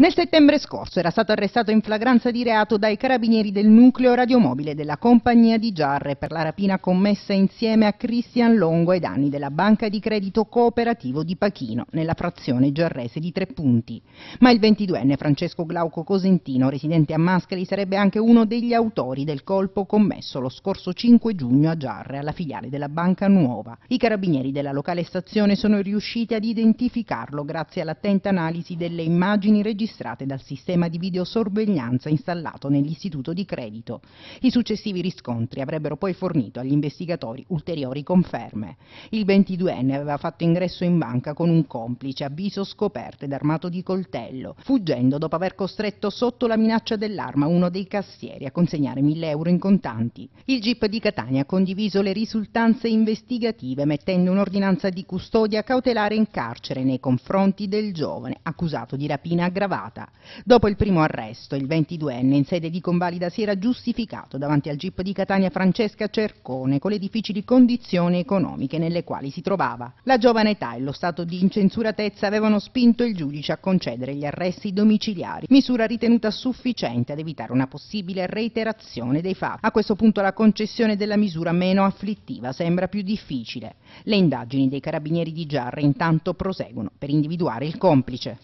Nel settembre scorso era stato arrestato in flagranza di reato dai carabinieri del nucleo radiomobile della compagnia di Giarre per la rapina commessa insieme a Cristian Longo ai danni della banca di credito cooperativo di Pachino, nella frazione giarrese di Tre Punti. Ma il 22enne Francesco Glauco Cosentino, residente a Mascali, sarebbe anche uno degli autori del colpo commesso lo scorso 5 giugno a Giarre, alla filiale della Banca Nuova. I carabinieri della locale stazione sono riusciti ad identificarlo grazie all'attenta analisi delle immagini registrate registrate dal sistema di videosorveglianza installato nell'istituto di credito. I successivi riscontri avrebbero poi fornito agli investigatori ulteriori conferme. Il 22enne aveva fatto ingresso in banca con un complice a viso scoperto ed armato di coltello, fuggendo dopo aver costretto sotto la minaccia dell'arma uno dei cassieri a consegnare 1000 euro in contanti. Il GIP di Catania ha condiviso le risultanze investigative mettendo un'ordinanza di custodia cautelare in carcere nei confronti del giovane accusato di rapina aggravata privata. Dopo il primo arresto, il 22enne in sede di convalida si era giustificato davanti al GIP di Catania Francesca Cercone con le difficili condizioni economiche nelle quali si trovava. La giovane età e lo stato di incensuratezza avevano spinto il giudice a concedere gli arresti domiciliari, misura ritenuta sufficiente ad evitare una possibile reiterazione dei fatti. A questo punto la concessione della misura meno afflittiva sembra più difficile. Le indagini dei carabinieri di Giarre intanto proseguono per individuare il complice.